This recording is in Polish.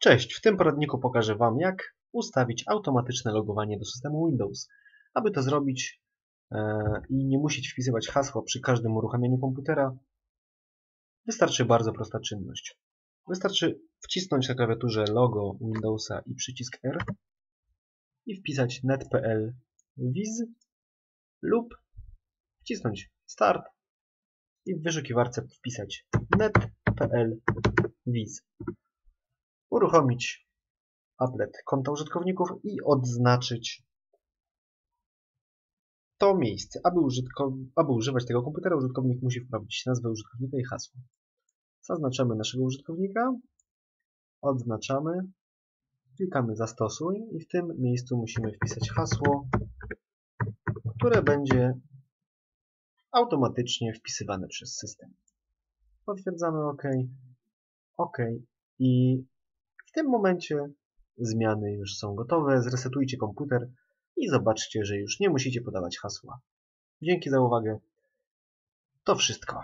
Cześć, w tym poradniku pokażę Wam jak ustawić automatyczne logowanie do systemu Windows. Aby to zrobić e, i nie musieć wpisywać hasła przy każdym uruchamianiu komputera, wystarczy bardzo prosta czynność. Wystarczy wcisnąć na klawiaturze logo Windowsa i przycisk R i wpisać net.pl wiz lub wcisnąć start i w wyszukiwarce wpisać net.pl wiz uruchomić applet konta użytkowników i odznaczyć to miejsce. Aby, aby używać tego komputera, użytkownik musi wprowadzić nazwę użytkownika i hasło. Zaznaczamy naszego użytkownika, odznaczamy, klikamy zastosuj i w tym miejscu musimy wpisać hasło, które będzie automatycznie wpisywane przez system. Potwierdzamy OK, OK i w tym momencie zmiany już są gotowe. Zresetujcie komputer i zobaczcie, że już nie musicie podawać hasła. Dzięki za uwagę. To wszystko.